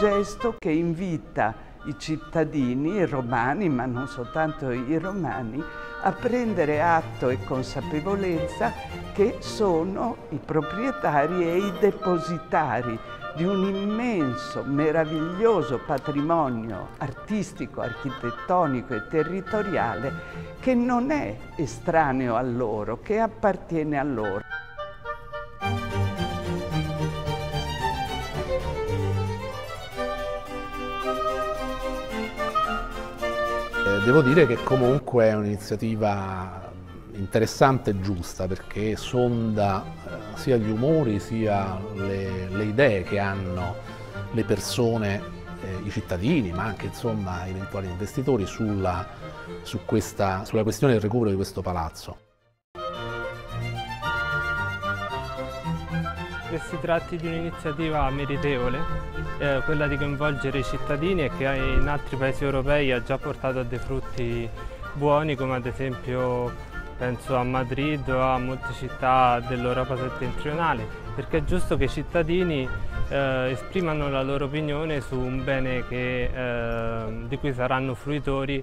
gesto che invita i cittadini, i romani, ma non soltanto i romani, a prendere atto e consapevolezza che sono i proprietari e i depositari di un immenso, meraviglioso patrimonio artistico, architettonico e territoriale che non è estraneo a loro, che appartiene a loro. Devo dire che comunque è un'iniziativa interessante e giusta perché sonda eh, sia gli umori sia le, le, idee che hanno le persone, eh, i cittadini, ma anche insomma eventuali investitori sulla, su questa, sulla questione del recupero di questo palazzo. Che si tratti di un'iniziativa meritevole, eh, quella di coinvolgere i cittadini e che in altri paesi europei ha già portato a dei frutti buoni come ad esempio penso a Madrid o a molte città dell'Europa settentrionale, perché è giusto che i cittadini eh, esprimano la loro opinione su un bene che, eh, di cui saranno fruitori